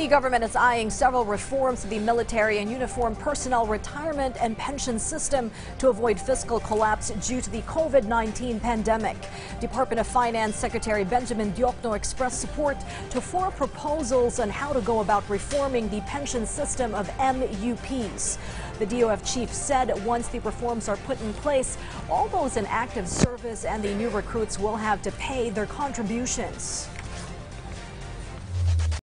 The government is eyeing several reforms to the military and uniform personnel retirement and pension system to avoid fiscal collapse due to the COVID-19 pandemic. Department of Finance Secretary Benjamin Diokno expressed support to four proposals on how to go about reforming the pension system of MUPs. The DOF chief said once the reforms are put in place, all those in active service and the new recruits will have to pay their contributions.